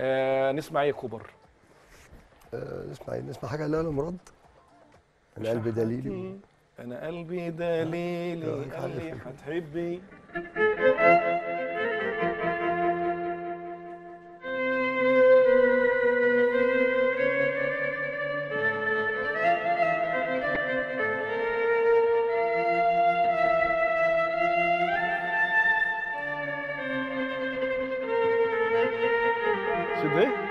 آه نسمع إيه يا كوبر؟ آه، نسمع إيه؟ نسمع حاجة لا مراد؟ أنا قلبي دليلي. أنا قلبي دليلي. قال لي عارف. هتحبي Ajudei?